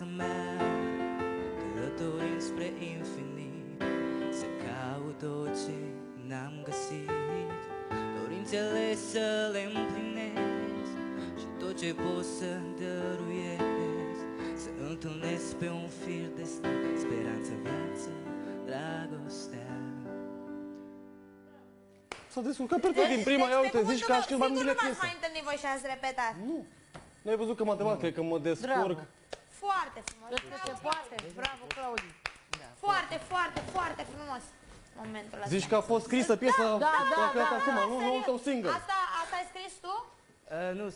viața mea Călătorind spre infinit Să caut tot ce n-am găsit Dorințele să le împlinesc Și tot ce pot să dăruiesc Să întâlnesc pe un fir de stea Speranță, viață, dragostea S-a descurcat perfect din prima, ia uite, zici că aș mai multe piese. Sigur nu m-ați mai întâlnit voi și ați repetat. Nu. N-ai văzut că matematică, că mă descurc. Bravo. Foarte frumos. Se poate. Bravo, Claudiu. Foarte, foarte, foarte frumos momentul ăsta. Zici că a fost scrisă piesa Da, da, a creat da, acum, Da, nu? Nu serios. tău single. Asta, asta ai scris tu? Uh, nu,